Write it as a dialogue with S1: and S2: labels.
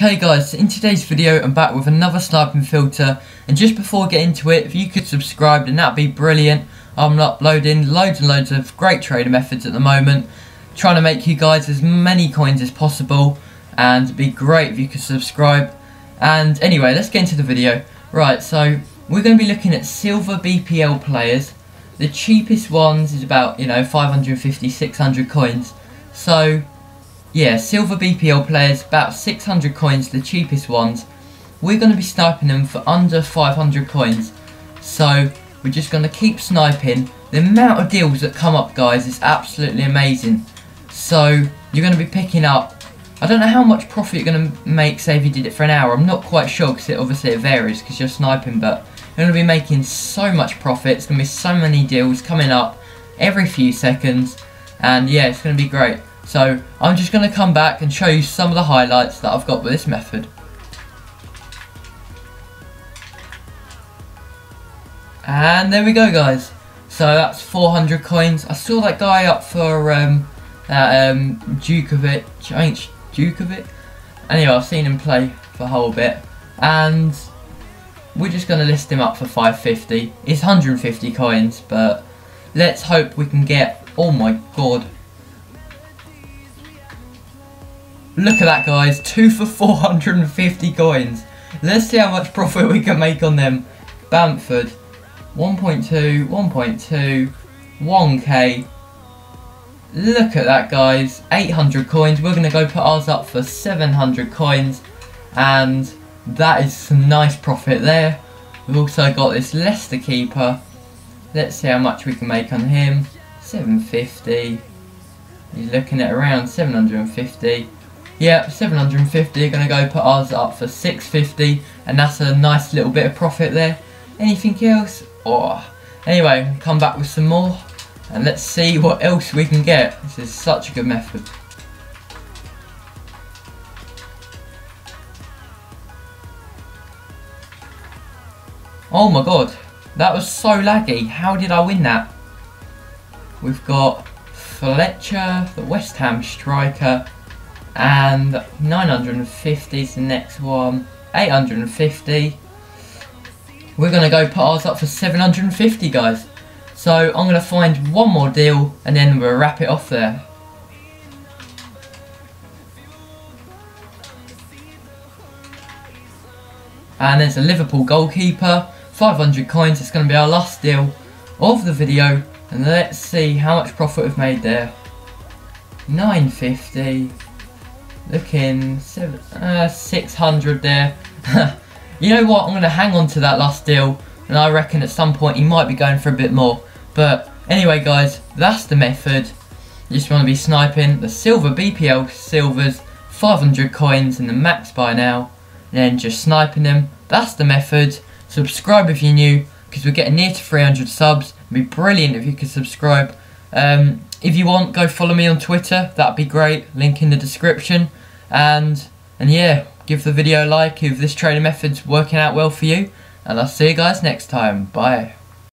S1: Okay guys, in today's video I'm back with another sniping filter and just before I get into it, if you could subscribe then that'd be brilliant. I'm uploading loads and loads of great trader methods at the moment, trying to make you guys as many coins as possible and it'd be great if you could subscribe. And anyway, let's get into the video. Right, so we're going to be looking at silver BPL players. The cheapest ones is about, you know, 550, 600 coins. So yeah, silver BPL players, about 600 coins, the cheapest ones. We're going to be sniping them for under 500 coins. So, we're just going to keep sniping. The amount of deals that come up, guys, is absolutely amazing. So, you're going to be picking up... I don't know how much profit you're going to make, say, if you did it for an hour. I'm not quite sure, because it obviously it varies, because you're sniping, but you're going to be making so much profit. It's going to be so many deals coming up every few seconds. And, yeah, it's going to be great. So I'm just going to come back and show you some of the highlights that I've got with this method. And there we go guys. So that's 400 coins. I saw that guy up for um, uh, um, Djukovic. Ain't Djukovic? Anyway, I've seen him play for a whole bit. And we're just going to list him up for 550. It's 150 coins, but let's hope we can get... Oh my god, Look at that guys, two for 450 coins. Let's see how much profit we can make on them. Bamford, 1.2, 1.2, 1k. Look at that guys, 800 coins. We're going to go put ours up for 700 coins. And that is some nice profit there. We've also got this Leicester keeper. Let's see how much we can make on him. 750. He's looking at around 750. Yeah, 750, gonna go put ours up for 650 and that's a nice little bit of profit there. Anything else? Oh. Anyway, come back with some more and let's see what else we can get. This is such a good method. Oh my god, that was so laggy. How did I win that? We've got Fletcher, the West Ham striker, and 950 is the next one. 850 we're gonna go put ours up for 750 guys. So I'm gonna find one more deal and then we'll wrap it off there. And there's a Liverpool goalkeeper. 500 coins it's gonna be our last deal of the video. And let's see how much profit we've made there. 950 Looking seven, uh, 600 there. you know what? I'm going to hang on to that last deal. And I reckon at some point he might be going for a bit more. But anyway, guys, that's the method. You just want to be sniping the silver BPL silvers, 500 coins in the max by now. And then just sniping them. That's the method. Subscribe if you're new, because we're getting near to 300 subs. It'd be brilliant if you could subscribe. Um, if you want, go follow me on Twitter. That'd be great. Link in the description. And and yeah, give the video a like if this trading method's working out well for you. And I'll see you guys next time. Bye.